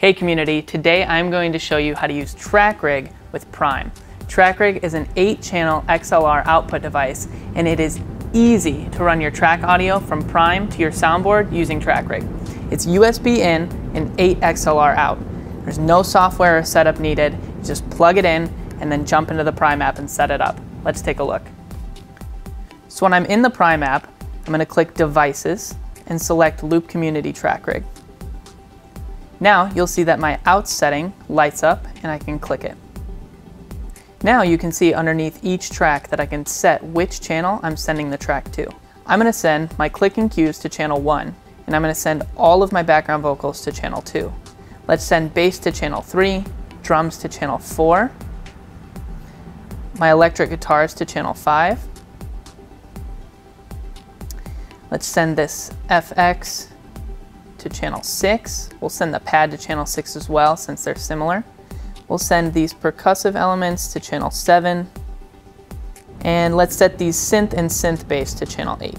Hey community, today I'm going to show you how to use TrackRig with Prime. TrackRig is an 8-channel XLR output device and it is easy to run your track audio from Prime to your soundboard using TrackRig. It's USB in and 8 XLR out. There's no software or setup needed, you just plug it in and then jump into the Prime app and set it up. Let's take a look. So when I'm in the Prime app, I'm going to click Devices and select Loop Community TrackRig. Now you'll see that my out setting lights up and I can click it. Now you can see underneath each track that I can set which channel I'm sending the track to. I'm going to send my clicking cues to channel 1 and I'm going to send all of my background vocals to channel 2. Let's send bass to channel 3, drums to channel 4, my electric guitars to channel 5. Let's send this FX to channel 6. We'll send the pad to channel 6 as well since they're similar. We'll send these percussive elements to channel 7. And let's set these synth and synth bass to channel 8.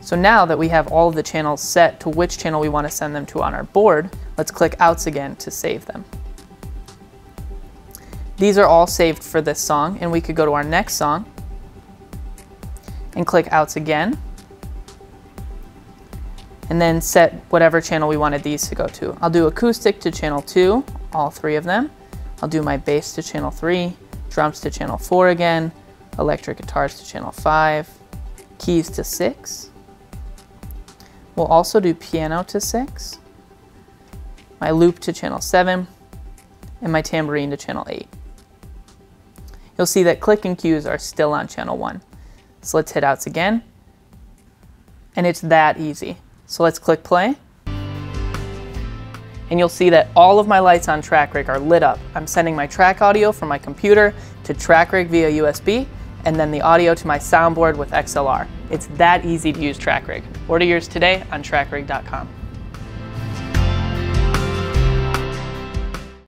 So now that we have all of the channels set to which channel we want to send them to on our board, let's click outs again to save them. These are all saved for this song and we could go to our next song and click outs again and then set whatever channel we wanted these to go to. I'll do acoustic to channel 2, all three of them. I'll do my bass to channel 3, drums to channel 4 again, electric guitars to channel 5, keys to 6. We'll also do piano to 6, my loop to channel 7, and my tambourine to channel 8. You'll see that click and cues are still on channel 1. So let's hit outs again, and it's that easy. So let's click play. And you'll see that all of my lights on TrackRig are lit up. I'm sending my track audio from my computer to TrackRig via USB, and then the audio to my soundboard with XLR. It's that easy to use TrackRig. Order yours today on trackrig.com.